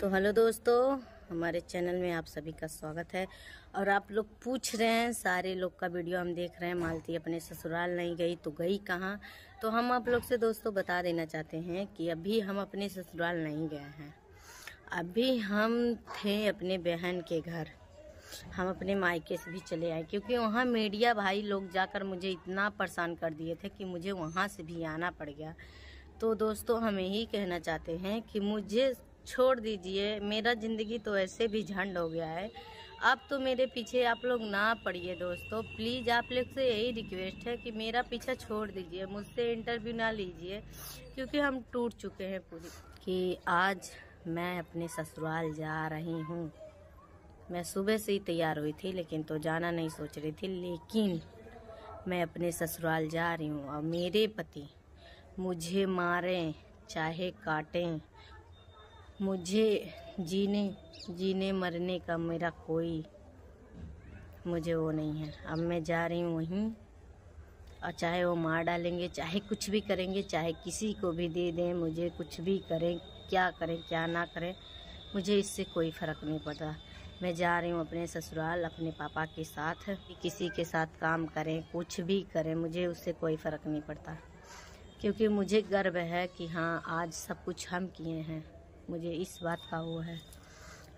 तो हेलो दोस्तों, हमारे चैनल में आप सभी का स्वागत है। और आप लोग पूछ रहे हैं, सारे लोग का वीडियो हम देख रहे हैं, मालती अपने ससुराल नहीं गई तो गई कहाँ? तो हम आप लोग से दोस्तों बता देना चाहते हैं कि अभी हम अपने ससुराल नहीं गए हैं। अभी हम थे अपने बहन के घर। हम अपने मायके से भी चले आए, क्योंकि वहाँ मीडिया भाई लोग जाकर मुझे इतना परेशान कर दिए थे कि मुझे वहाँ से भी आना पड़ गया। तो दोस्तों, हम यही कहना चाहते हैं कि मुझे छोड़ दीजिए, मेरा ज़िंदगी तो ऐसे भी झंड हो गया है। अब तो मेरे पीछे आप लोग ना पड़िए दोस्तों। प्लीज़ आप लोग से यही रिक्वेस्ट है कि मेरा पीछा छोड़ दीजिए, मुझसे इंटरव्यू ना लीजिए, क्योंकि हम टूट चुके हैं पूरी। कि आज मैं अपने ससुराल जा रही हूँ। मैं सुबह से ही तैयार हुई थी, लेकिन तो जाना नहीं सोच रही थी, लेकिन मैं अपने ससुराल जा रही हूँ और मेरे पति मुझे मारें, चाहे काटें। मुझे जीने जीने मरने का मेरा कोई मुझे वो नहीं है। अब मैं जा रही हूँ वहीं, और चाहे वो मार डालेंगे, चाहे कुछ भी करेंगे, चाहे किसी को भी दे दें, मुझे कुछ भी करें, क्या करें, क्या ना करें, मुझे इससे कोई फ़र्क नहीं पड़ता। मैं जा रही हूँ अपने ससुराल, अपने पापा के साथ किसी के साथ काम करें, कुछ भी करें, मुझे उससे कोई फ़र्क नहीं पड़ता। क्योंकि मुझे गर्व है कि हाँ आज सब कुछ हम किए हैं। मुझे इस बात का वो है।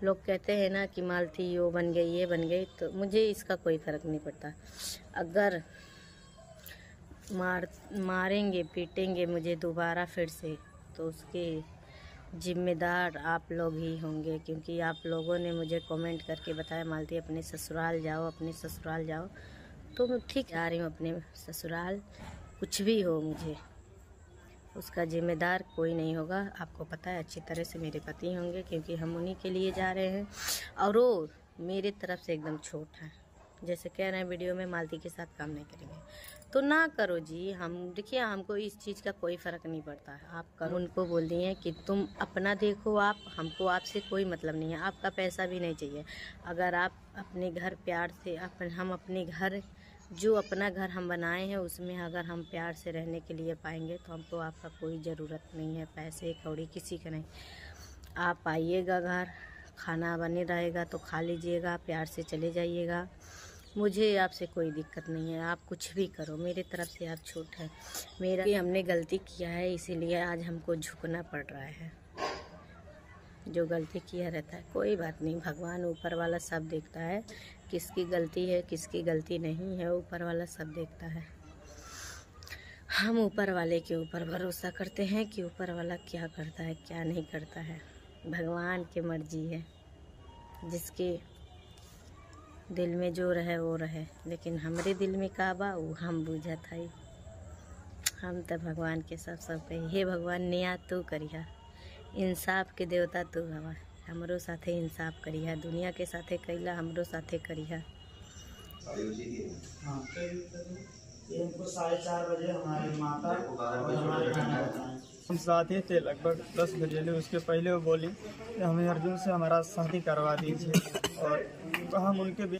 लोग कहते हैं ना कि मालती यो बन गई, ये बन गई तो मुझे इसका कोई फ़र्क नहीं पड़ता। अगर मार, मारेंगे, पीटेंगे मुझे दोबारा फिर से तो उसके जिम्मेदार आप लोग ही होंगे, क्योंकि आप लोगों ने मुझे कमेंट करके बताया मालती अपने ससुराल जाओ, अपने ससुराल जाओ। तो मैं ठीक जा रही हूँ, अपने ससुराल, कुछ भी हो मुझे। उसका जिम्मेदार कोई नहीं होगा। आपको पता है, अच्छी तरह से मेरे पति होंगे क्योंकि हम उन्हीं के लिए जा रहे हैं। और वो मेरे तरफ़ से एकदम छोट है। जैसे कह रहे हैं, वीडियो में मालती के साथ काम नहीं करेंगे। तो ना करो जी, हम, देखिए, हमको इस चीज़ का कोई फ़र्क नहीं पड़ता। है आप करो, उनको बोल दिए कि तुम अपना देखो आप, हमको आपसे कोई मतलब नहीं है। आपका पैसा भी नहीं चाहिए। अगर आप अपने घर, प्यार से अपन, हम अपने घर जो अपना घर हम बनाए हैं, उसमें अगर हम प्यार से रहने के लिए पाएँगे तो हमको आपका कोई ज़रूरत नहीं है, पैसे, कौड़ी, किसी का नहीं। आप आइएगा घर, खाना बने रहेगा तो खा लीजिएगा, प्यार से चले जाइएगा। मुझे आपसे कोई दिक्कत नहीं है, आप कुछ भी करो, मेरे तरफ़ से आप छूट है। मेरा हमने गलती किया है, इसीलिए आज हमको झुकना पड़ रहा है। जो गलती किया रहता है, कोई बात नहीं। भगवान ऊपर वाला सब देखता है, किसकी गलती है, किसकी गलती नहीं है, ऊपर वाला सब देखता है। हम ऊपर वाले के ऊपर भरोसा करते हैं कि ऊपर वाला क्या करता है, क्या नहीं करता है। भगवान की मर्ज़ी है, जिसके दिल में जो रहे, वो रहे। लेकिन हमारे दिल में काबा वो हम बूझा था ही। हम तो भगवान के सब सब पे हे भगवान निया तू करिया इंसाफ के देवता तू हवा हमरो साथे इंसाफ करिया दुनिया के साथे कैला हमरो साथे करिया हाँ ये हमको साढ़े चार बजे हमारे माता और हमारे हम साथ ही। थे लगभग दस बजे ले उसके पहले वो बोली कि हमें अर्जुन से हमारा शादी करवा दीजिए। और हम उनके भी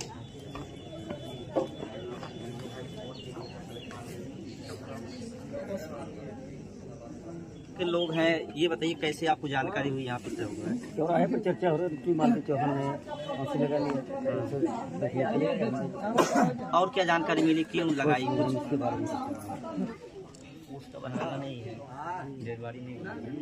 के लोग हैं ये बताइए कैसे आपको जानकारी हुई यहाँ पे चौराहे पर चर्चा हो रही है चौहान ने और क्या जानकारी मिली? क्यों लगाई? उसके बारे में उसका नहीं है। नहीं